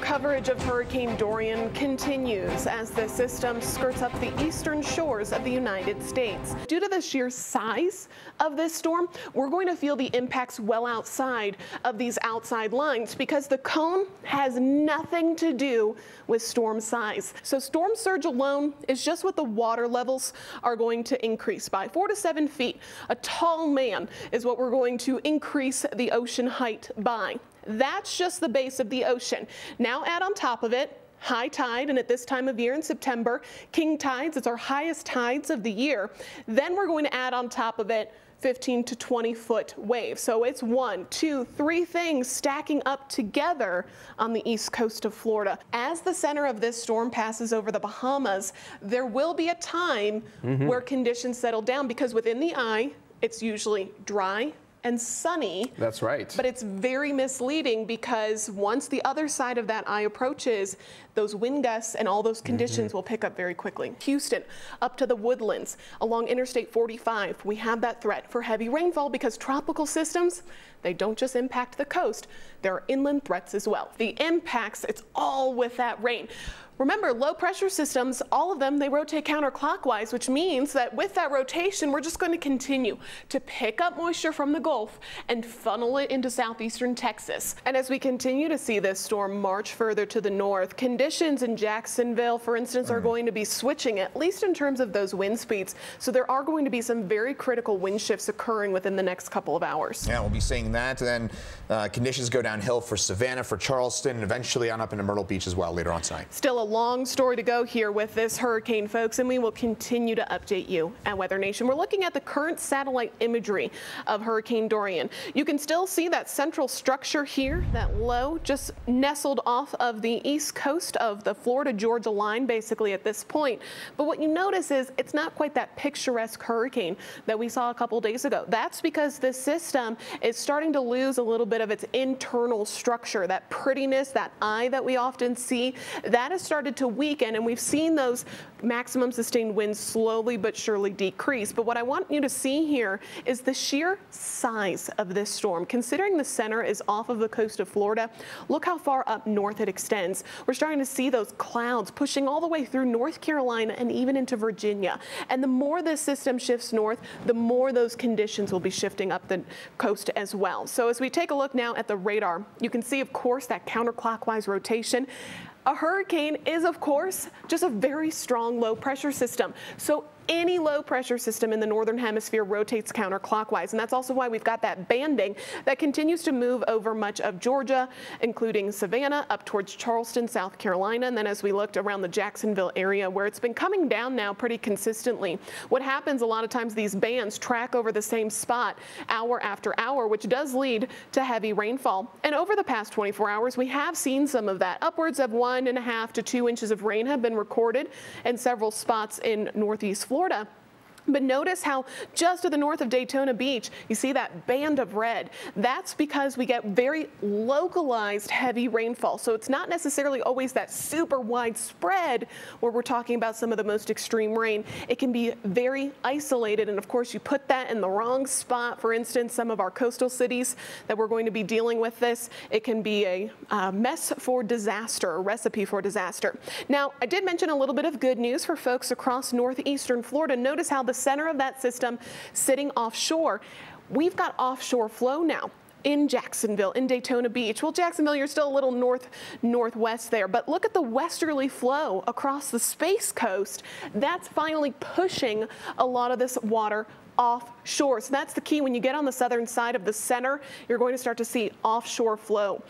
Coverage of Hurricane Dorian continues as the system skirts up the eastern shores of the United States. Due to the sheer size of this storm, we're going to feel the impacts well outside of these outside lines because the cone has nothing to do with storm size. So storm surge alone is just what the water levels are going to increase by four to seven feet. A tall man is what we're going to increase the ocean height by. That's just the base of the ocean. Now add on top of it high tide, and at this time of year in September, king tides, it's our highest tides of the year. Then we're going to add on top of it 15 to 20 foot wave. So it's one, two, three things stacking up together on the east coast of Florida. As the center of this storm passes over the Bahamas, there will be a time mm -hmm. where conditions settle down because within the eye, it's usually dry, and sunny. That's right. But it's very misleading because once the other side of that eye approaches, those wind gusts and all those conditions mm -hmm. will pick up very quickly. Houston, up to the woodlands, along Interstate 45, we have that threat for heavy rainfall because tropical systems, they don't just impact the coast, there are inland threats as well. The impacts, it's all with that rain. Remember, low pressure systems, all of them, they rotate counterclockwise, which means that with that rotation, we're just going to continue to pick up moisture from the Gulf and funnel it into southeastern Texas. And as we continue to see this storm march further to the north, conditions in Jacksonville, for instance, are mm. going to be switching, at least in terms of those wind speeds. So there are going to be some very critical wind shifts occurring within the next couple of hours. Yeah, we'll be seeing that. And then uh, conditions go downhill for Savannah, for Charleston, and eventually on up into Myrtle Beach as well later on tonight. Still a long story to go here with this hurricane, folks, and we will continue to update you at WeatherNation. We're looking at the current satellite imagery of Hurricane Dorian. You can still see that central structure here, that low, just nestled off of the east coast of the Florida-Georgia line, basically at this point. But what you notice is it's not quite that picturesque hurricane that we saw a couple days ago. That's because this system is starting to lose a little bit of its internal structure, that prettiness, that eye that we often see, that is has started to weaken, and we've seen those maximum sustained winds slowly but surely decrease. But what I want you to see here is the sheer size of this storm. Considering the center is off of the coast of Florida, look how far up north it extends. We're starting to see those clouds pushing all the way through North Carolina and even into Virginia. And the more this system shifts north, the more those conditions will be shifting up the coast as well. So as we take a look now at the radar, you can see, of course, that counterclockwise rotation. A hurricane is, of course, just a very strong low pressure system. So any low pressure system in the northern hemisphere rotates counterclockwise. And that's also why we've got that banding that continues to move over much of Georgia, including Savannah, up towards Charleston, South Carolina. And then as we looked around the Jacksonville area where it's been coming down now pretty consistently, what happens a lot of times these bands track over the same spot hour after hour, which does lead to heavy rainfall. And over the past 24 hours, we have seen some of that. Upwards of one and a half to two inches of rain have been recorded in several spots in northeast. Florida. But notice how just to the north of Daytona Beach, you see that band of red. That's because we get very localized heavy rainfall. So it's not necessarily always that super widespread where we're talking about some of the most extreme rain. It can be very isolated. And of course, you put that in the wrong spot. For instance, some of our coastal cities that we're going to be dealing with this, it can be a uh, mess for disaster, a recipe for disaster. Now, I did mention a little bit of good news for folks across northeastern Florida. Notice how the center of that system sitting offshore. We've got offshore flow now in Jacksonville, in Daytona Beach. Well, Jacksonville, you're still a little north northwest there, but look at the westerly flow across the Space Coast. That's finally pushing a lot of this water offshore. So that's the key. When you get on the southern side of the center, you're going to start to see offshore flow.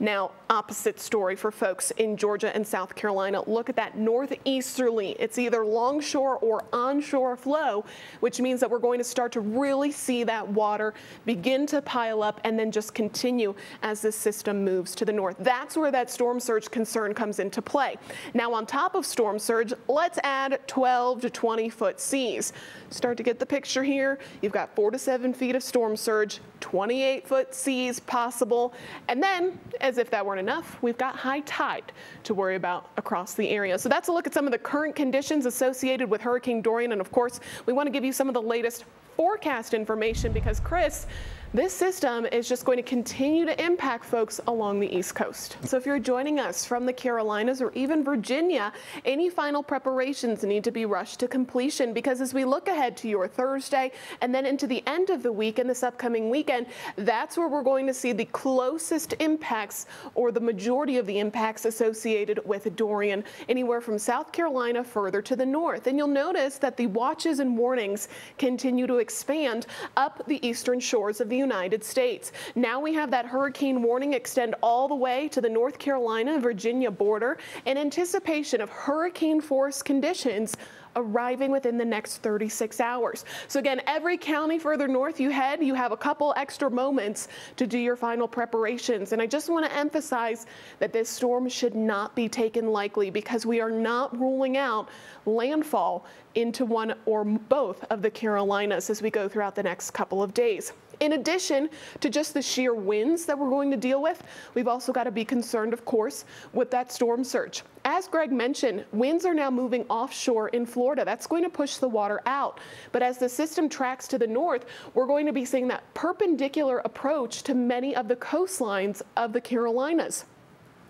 Now, opposite story for folks in Georgia and South Carolina. Look at that northeasterly. It's either longshore or onshore flow, which means that we're going to start to really see that water begin to pile up and then just continue as this system moves to the north. That's where that storm surge concern comes into play. Now, on top of storm surge, let's add 12 to 20 foot seas. Start to get the picture here. You've got four to seven feet of storm surge, 28 foot seas possible, and then as if that weren't enough, we've got high tide to worry about across the area. So that's a look at some of the current conditions associated with Hurricane Dorian. And of course, we want to give you some of the latest forecast information because Chris, this system is just going to continue to impact folks along the East Coast. So if you're joining us from the Carolinas or even Virginia, any final preparations need to be rushed to completion because as we look ahead to your Thursday and then into the end of the week and this upcoming weekend, that's where we're going to see the closest impacts or the majority of the impacts associated with Dorian, anywhere from South Carolina further to the north. And you'll notice that the watches and warnings continue to expand up the eastern shores of the United States. Now we have that hurricane warning extend all the way to the North Carolina Virginia border in anticipation of hurricane force conditions arriving within the next 36 hours. So again, every county further north you head, you have a couple extra moments to do your final preparations. And I just want to emphasize that this storm should not be taken lightly because we are not ruling out landfall into one or both of the Carolinas as we go throughout the next couple of days. In addition to just the sheer winds that we're going to deal with, we've also got to be concerned, of course, with that storm surge. As Greg mentioned, winds are now moving offshore in Florida. That's going to push the water out. But as the system tracks to the north, we're going to be seeing that perpendicular approach to many of the coastlines of the Carolinas.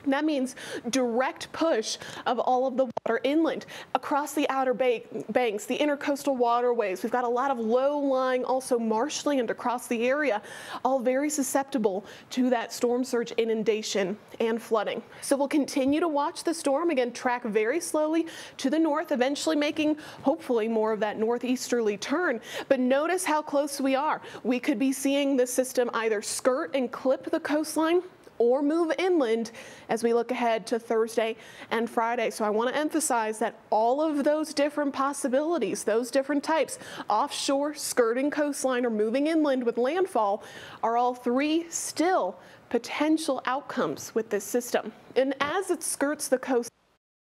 That means direct push of all of the water inland across the outer banks, the intercoastal waterways. We've got a lot of low-lying, also marshland across the area, all very susceptible to that storm surge inundation and flooding. So we'll continue to watch the storm, again, track very slowly to the north, eventually making, hopefully, more of that northeasterly turn. But notice how close we are. We could be seeing the system either skirt and clip the coastline or move inland as we look ahead to Thursday and Friday. So I want to emphasize that all of those different possibilities, those different types, offshore, skirting coastline, or moving inland with landfall, are all three still potential outcomes with this system. And as it skirts the coast,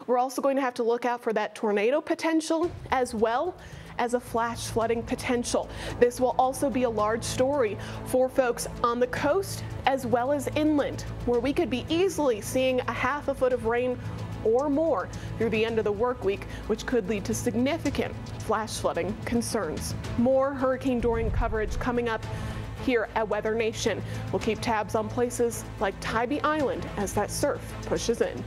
we're also going to have to look out for that tornado potential as well as a flash flooding potential. This will also be a large story for folks on the coast as well as inland, where we could be easily seeing a half a foot of rain or more through the end of the work week, which could lead to significant flash flooding concerns. More Hurricane Dorian coverage coming up here at WeatherNation. We'll keep tabs on places like Tybee Island as that surf pushes in.